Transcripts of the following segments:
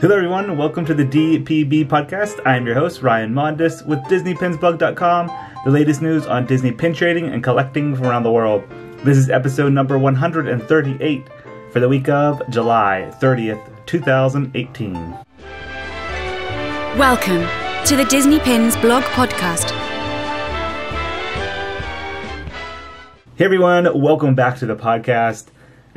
Hello, everyone. Welcome to the DPB podcast. I am your host, Ryan Mondis, with DisneyPinsBlog.com, the latest news on Disney pin trading and collecting from around the world. This is episode number 138 for the week of July 30th, 2018. Welcome to the Disney Pins blog podcast. Hey, everyone. Welcome back to the podcast.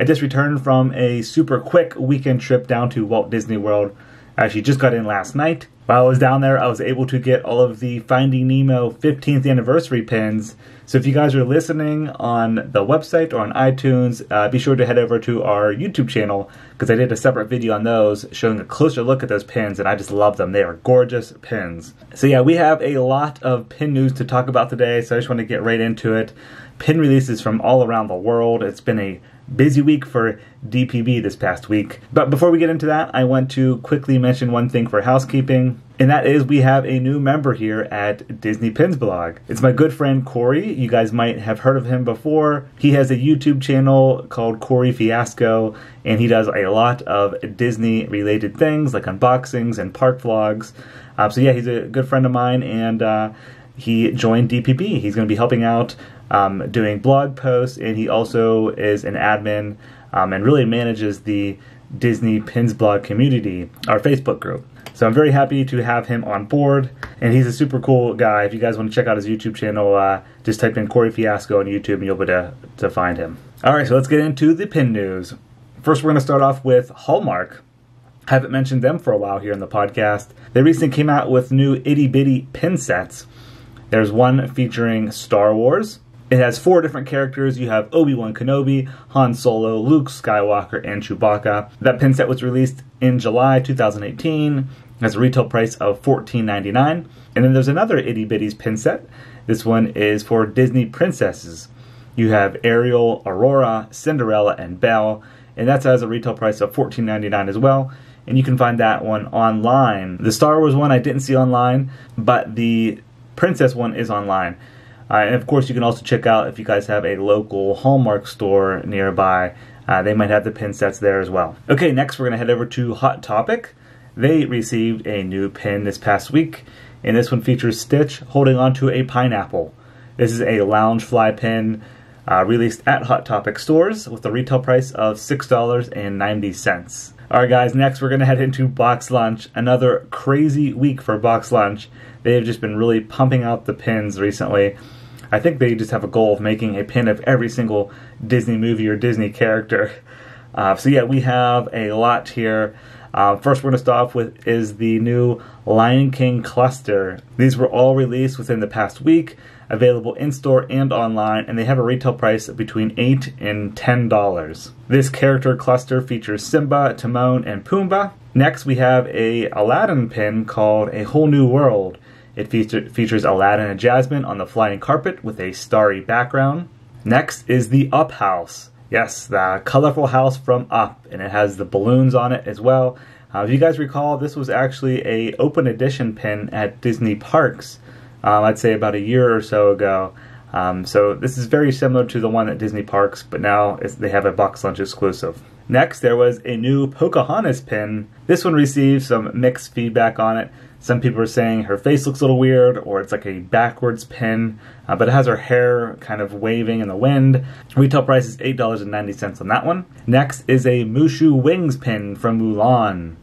I just returned from a super quick weekend trip down to Walt Disney World. I actually just got in last night. While I was down there, I was able to get all of the Finding Nemo 15th anniversary pins. So if you guys are listening on the website or on iTunes, uh, be sure to head over to our YouTube channel because I did a separate video on those showing a closer look at those pins, and I just love them. They are gorgeous pins. So yeah, we have a lot of pin news to talk about today, so I just want to get right into it. Pin releases from all around the world. It's been a busy week for DPB this past week. But before we get into that, I want to quickly mention one thing for housekeeping, and that is we have a new member here at Disney Pins Blog. It's my good friend Corey. You guys might have heard of him before. He has a YouTube channel called Corey Fiasco, and he does a lot of Disney related things like unboxings and park vlogs. Uh, so, yeah, he's a good friend of mine, and uh, he joined DPB. He's going to be helping out um, doing blog posts, and he also is an admin um, and really manages the Disney Pins blog community, our Facebook group. So I'm very happy to have him on board, and he's a super cool guy. If you guys want to check out his YouTube channel, uh, just type in Corey Fiasco on YouTube, and you'll be able to, to find him. All right, so let's get into the pin news. First, we're going to start off with Hallmark. I haven't mentioned them for a while here in the podcast. They recently came out with new itty bitty pin sets. There's one featuring Star Wars, it has four different characters. You have Obi Wan Kenobi, Han Solo, Luke Skywalker, and Chewbacca. That pin set was released in July 2018. Has a retail price of $14.99. And then there's another Itty Bitties pin set. This one is for Disney princesses. You have Ariel, Aurora, Cinderella, and Belle. And that has a retail price of $14.99 as well. And you can find that one online. The Star Wars one I didn't see online, but the Princess one is online. Uh, and of course, you can also check out if you guys have a local Hallmark store nearby. Uh, they might have the pin sets there as well. Okay, next we're going to head over to Hot Topic. They received a new pin this past week, and this one features Stitch holding onto a pineapple. This is a Loungefly pin uh, released at Hot Topic stores with a retail price of $6.90. All right, guys, next we're going to head into Box Lunch. Another crazy week for Box Lunch. They have just been really pumping out the pins recently. I think they just have a goal of making a pin of every single Disney movie or Disney character. Uh, so yeah, we have a lot here. Uh, first, we're going to start off with is the new Lion King cluster. These were all released within the past week, available in store and online, and they have a retail price of between eight and ten dollars. This character cluster features Simba, Timon, and Pumbaa. Next, we have a Aladdin pin called A Whole New World. It feature, features Aladdin and Jasmine on the flying carpet with a starry background. Next is the Up House. Yes, the colorful house from Up, and it has the balloons on it as well. Uh, if you guys recall, this was actually a open edition pin at Disney parks. Um, I'd say about a year or so ago. Um, so this is very similar to the one at Disney parks, but now they have a box lunch exclusive. Next, there was a new Pocahontas pin. This one received some mixed feedback on it. Some people are saying her face looks a little weird, or it's like a backwards pin, uh, but it has her hair kind of waving in the wind. Retail price is $8.90 on that one. Next is a Mushu Wings pin from Mulan.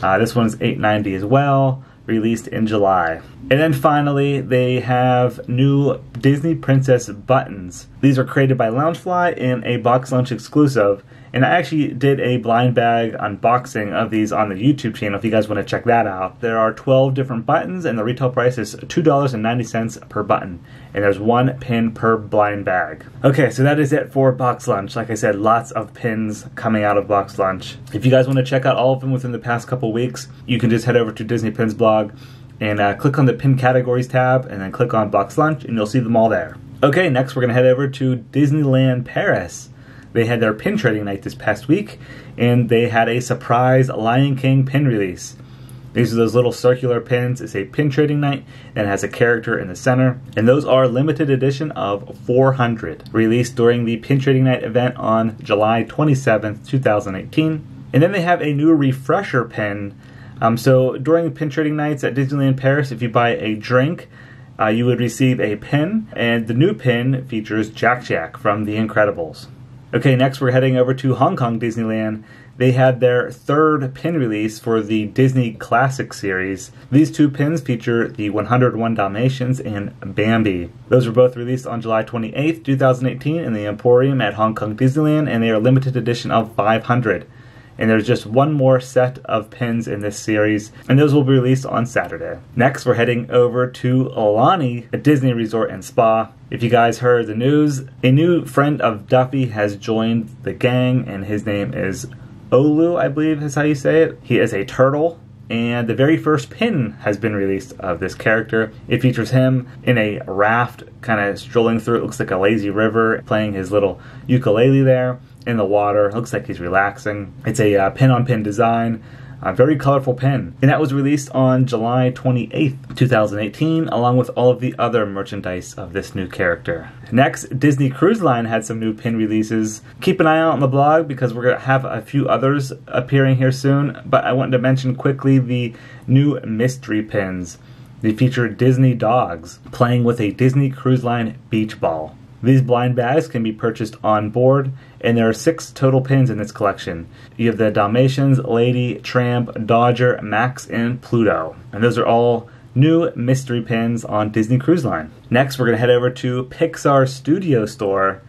Uh, this one's $8.90 as well, released in July. And then finally, they have new Disney Princess buttons. These are created by Loungefly in a Box Lunch exclusive. And I actually did a blind bag unboxing of these on the YouTube channel if you guys want to check that out. There are 12 different buttons, and the retail price is $2.90 per button. And there's one pin per blind bag. Okay, so that is it for Box Lunch. Like I said, lots of pins coming out of Box Lunch. If you guys want to check out all of them within the past couple weeks, you can just head over to Disney Pins blog and uh, click on the pin categories tab and then click on Box Lunch, and you'll see them all there. Okay, next we're to head over to Disneyland Paris. They had their pin trading night this past week, and they had a surprise Lion King pin release. These are those little circular pins. It's a pin trading night and has a character in the center. And those are limited edition of 400, released during the pin trading night event on July 27th, 2018. And then they have a new refresher pin. Um, so during pin trading nights at Disneyland Paris, if you buy a drink, uh, you would receive a pin, and the new pin features Jack Jack from The Incredibles. Okay, next we're heading over to Hong Kong Disneyland. They had their third pin release for the Disney Classic series. These two pins feature the 101 Dalmatians and Bambi. Those were both released on July 28th, 2018 in the Emporium at Hong Kong Disneyland, and they are limited edition of 500 and there's just one more set of pins in this series, and those will be released on Saturday. Next, we're heading over to Aulani, a Disney resort and spa. If you guys heard the news, a new friend of Duffy has joined the gang, and his name is Olu, I believe is how you say it. He is a turtle, and the very first pin has been released of this character. It features him in a raft, kind of strolling through. It looks like a lazy river, playing his little ukulele there in the water. Looks like he's relaxing. It's a uh, pin on pin design. A very colorful pin. And that was released on July 28th, 2018, along with all of the other merchandise of this new character. Next, Disney Cruise Line had some new pin releases. Keep an eye out on the blog because we're going to have a few others appearing here soon, but I wanted to mention quickly the new mystery pins. They feature Disney dogs playing with a Disney Cruise Line beach ball. These blind bags can be purchased on board, and there are six total pins in this collection. You have the Dalmatians, Lady, Tramp, Dodger, Max, and Pluto. And those are all new mystery pins on Disney Cruise Line. Next, we're going to head over to Pixar Studio Store.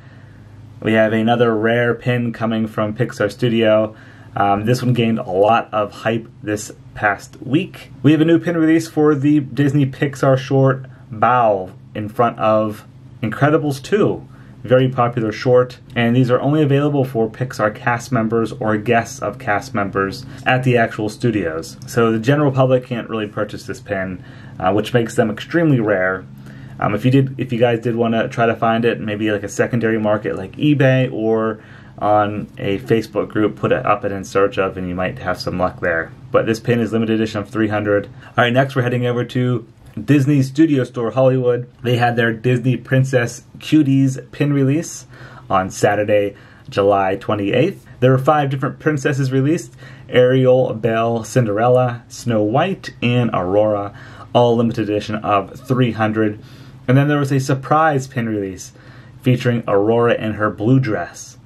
We have another rare pin coming from Pixar Studio. Um, this one gained a lot of hype this past week. We have a new pin release for the Disney Pixar short Bao in front of Incredibles 2, very popular short, and these are only available for Pixar cast members or guests of cast members at the actual studios. So the general public can't really purchase this pin, uh, which makes them extremely rare. Um, if you did, if you guys did want to try to find it, maybe like a secondary market like eBay or on a Facebook group, put it up and in search of, and you might have some luck there. But this pin is limited edition of 300. All right, next we're heading over to Disney Studio Store Hollywood. They had their Disney Princess Cuties pin release on Saturday, July 28th. There were five different princesses released Ariel, Belle, Cinderella, Snow White, and Aurora, all limited edition of 300. And then there was a surprise pin release featuring Aurora in her blue dress.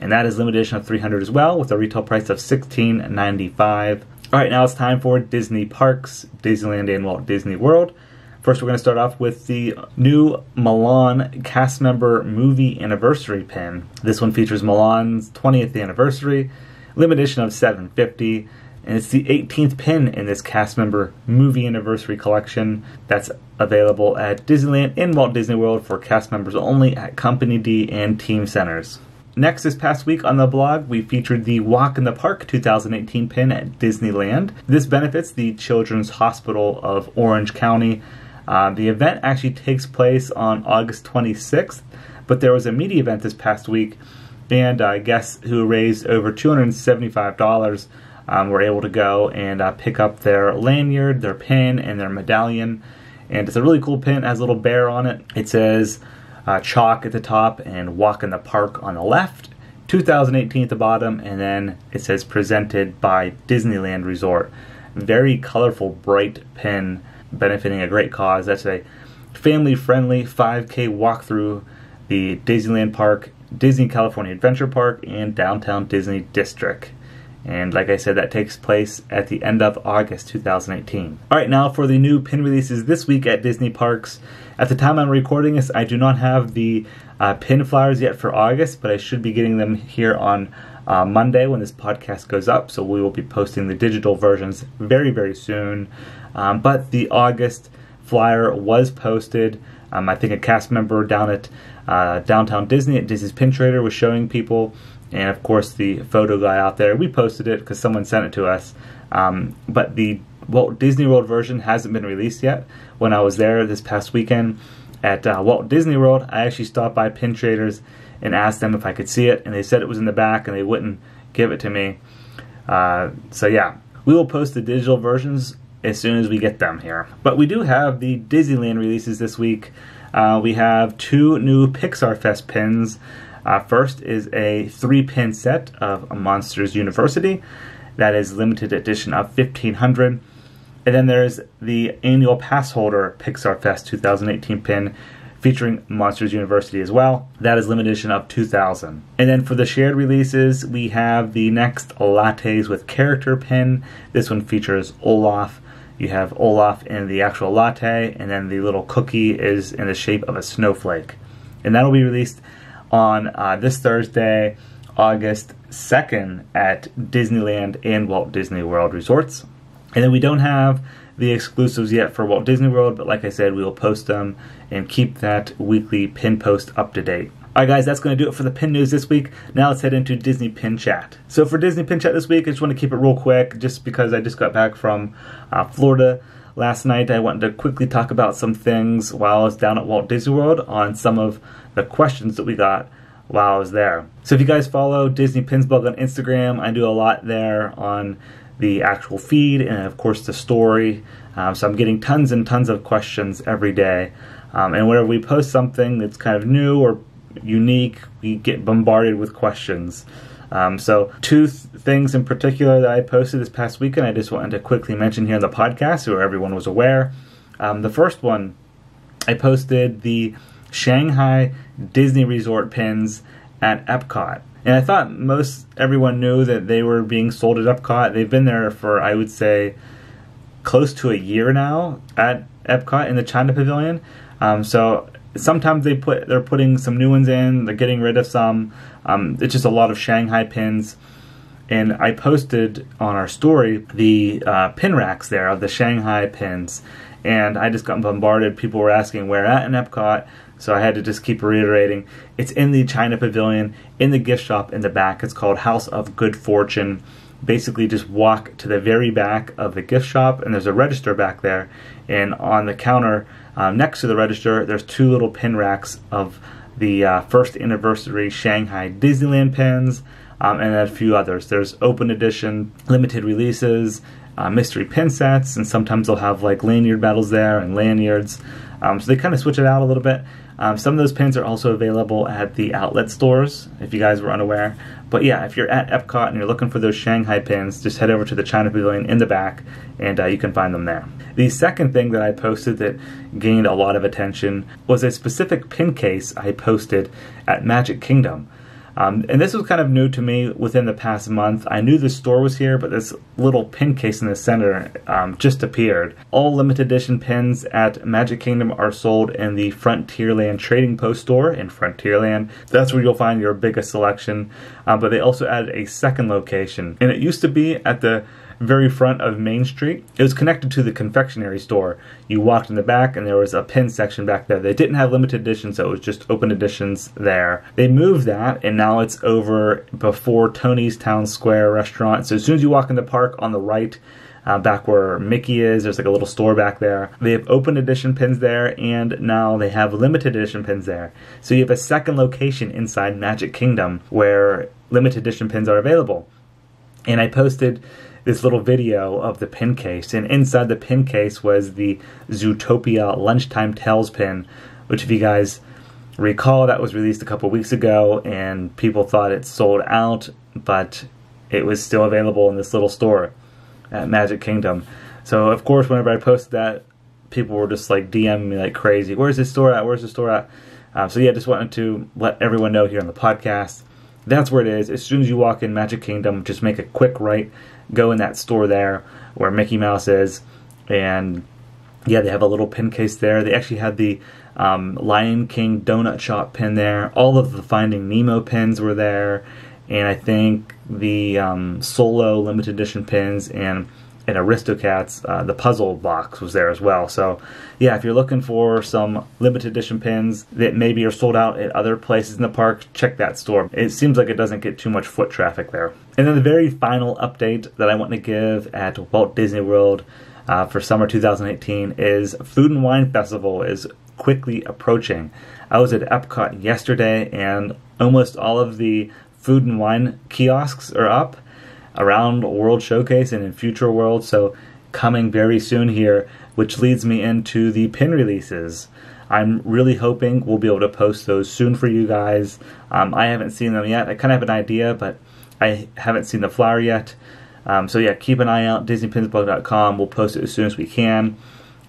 And that is limited edition of 300 as well, with a retail price of $16.95. All right, now it's time for Disney Parks, Disneyland and Walt Disney World. First, we're going to start off with the new Mulan cast member movie anniversary pin. This one features Mulan's 20th anniversary, limited edition of 750, and it's the 18th pin in this cast member movie anniversary collection that's available at Disneyland and Walt Disney World for cast members only at Company D and Team Centers. Next, this past week on the blog, we featured the Walk in the Park 2018 pin at Disneyland. This benefits the Children's Hospital of Orange County. Uh, the event actually takes place on August 26th, but there was a media event this past week, and uh, guests who raised over $275 um, were able to go and uh, pick up their lanyard, their pin, and their medallion. And it's a really cool pin, it has a little bear on it. It says, uh, CHOC at the top and walk in the park on the left. 2018 at the bottom and then it says presented by disneyland resort. Very colorful bright pin benefiting a great cause. That's a family friendly 5k walk through the disneyland park disney california adventure park and downtown disney district and like I said, that takes place at the end of August 2018. All right, now for the new pin releases this week at Disney Parks. At the time I'm recording this, I do not have the uh, pin flyers yet for August, but I should be getting them here on uh, Monday when this podcast goes up. So we will be posting the digital versions very, very soon. Um, but the August flyer was posted. Um, I think a cast member down at uh, downtown Disney at Disney's Pin Trader was showing people and of course the photo guy out there. We posted it because someone sent it to us. Um, but the Walt Disney World version hasn't been released yet. When I was there this past weekend at uh, Walt Disney World, I actually stopped by Pin Traders and asked them if I could see it, and they said it was in the back, and they wouldn't give it to me. Uh, so yeah, we will post the digital versions as soon as we get them here. But we do have the Disneyland releases this week. Uh, we have two new Pixar Fest pins. Uh, first is a three pin set of Monsters University. That is limited edition of 1500. And then there's the annual pass holder Pixar Fest 2018 pin featuring Monsters University as well. That is limited edition of 2000. And then for the shared releases, we have the next Lattes with Character pin. This one features Olaf. You have Olaf in the actual latte, and then the little cookie is in the shape of a snowflake. And that'll be released on uh, this Thursday, August 2nd at Disneyland and Walt Disney World Resorts. And then we don't have the exclusives yet for Walt Disney World, but like I said, we will post them and keep that weekly pin post up to date. Alright, guys, that's going to do it for the pin news this week. Now let's head into Disney Pin Chat. So, for Disney Pin Chat this week, I just want to keep it real quick just because I just got back from uh, Florida last night. I wanted to quickly talk about some things while I was down at Walt Disney World on some of the questions that we got while I was there. So, if you guys follow Disney Pins Blog on Instagram, I do a lot there on the actual feed and, of course, the story. Um, so, I'm getting tons and tons of questions every day. Um, and whenever we post something that's kind of new or unique, we get bombarded with questions. Um, so, two th- things in particular that I posted this past weekend, I just wanted to quickly mention here in the podcast so everyone was aware. Um, the first one, I posted the Shanghai Disney Resort pins at Epcot. And I thought most everyone knew that they were being sold at Epcot. They've been there for, I would say, close to a year now at Epcot in the China Pavilion. Um, so sometimes they put they're putting some new ones in. They're getting rid of some. Um, it's just a lot of Shanghai pins. And I posted on our story the uh, pin racks there of the Shanghai pins, and I just got bombarded. People were asking where at in Epcot, so I had to just keep reiterating. It's in the China Pavilion, in the gift shop in the back. It's called House of Good Fortune. Basically, just walk to the very back of the gift shop, and there's a register back there. And on the counter um, next to the register, there's two little pin racks of the uh, first anniversary Shanghai Disneyland pins, um, and a few others. There's open edition, limited releases, uh, mystery pin sets, and sometimes they'll have like lanyard battles there and lanyards. Um, so they kind of switch it out a little bit. Um, some of those pins are also available at the outlet stores, if you guys were unaware. But yeah, if you're at Epcot and you're looking for those Shanghai pins, just head over to the China Pavilion in the back, and uh, you can find them there. The second thing that I posted that gained a lot of attention was a specific pin case I posted at Magic Kingdom. Um, and this was kind of new to me within the past month. I knew the store was here, but this little pin case in the center um, just appeared. All limited edition pins at Magic Kingdom are sold in the Frontierland Trading Post store in Frontierland. That's where you'll find your biggest selection. Uh, but they also added a second location, and it used to be at the very front of Main Street. It was connected to the confectionery store. You walked in the back, and there was a pin section back there. They didn't have limited editions, so it was just open editions there. They moved that, and now it's over before Tony's Town Square restaurant. So as soon as you walk in the park on the right, uh, back where Mickey is. There's like a little store back there. They have open edition pins there, and now they have limited edition pins there. So you have a second location inside Magic Kingdom where limited edition pins are available. And I posted this little video of the pin case, and inside the pin case was the Zootopia Lunchtime Tales pin, which, if you guys recall, that was released a couple weeks ago, and people thought it sold out, but it was still available in this little store at Magic Kingdom. So, of course, whenever I posted that, people were just like DMing me like crazy. Where's this store at? Where's the store at? Um, so, yeah, just wanted to let everyone know here on the podcast. That's where it is. As soon as you walk in Magic Kingdom, just make a quick right go in that store there where Mickey Mouse is, and yeah, they have a little pin case there. They actually had the um, Lion King donut shop pin there. All of the Finding Nemo pins were there, and I think the um, Solo limited edition pins and and Aristocats, uh, the puzzle box was there as well. So, yeah, if you're looking for some limited edition pins that maybe are sold out at other places in the park, check that store. It seems like it doesn't get too much foot traffic there. And then the very final update that I want to give at Walt Disney World uh, for summer 2018 is Food and Wine Festival is quickly approaching. I was at Epcot yesterday, and almost all of the food and wine kiosks are up around World Showcase and in future worlds. So coming very soon here, which leads me into the pin releases. I'm really hoping we'll be able to post those soon for you guys. Um, I haven't seen them yet. I kind of have an idea, but I haven't seen the flyer yet. Um, so yeah, keep an eye out. DisneyPinsBlog.com. We'll post it as soon as we can.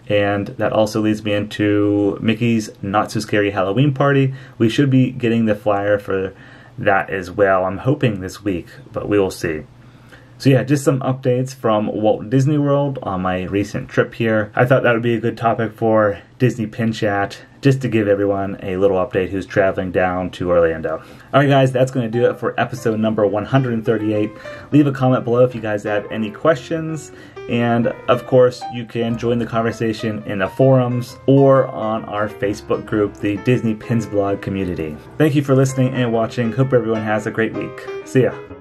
And that also leads me into Mickey's Not So Scary Halloween Party. We should be getting the flyer for that as well. I'm hoping this week, but we will see. So yeah, just some updates from Walt Disney World on my recent trip here. I thought that would be a good topic for Disney Pin Chat, just to give everyone a little update who's traveling down to Orlando. Alright guys, that's going to do it for episode number 138. Leave a comment below if you guys have any questions. And of course, you can join the conversation in the forums or on our Facebook group, the Disney Pins Blog community. Thank you for listening and watching. Hope everyone has a great week. See ya.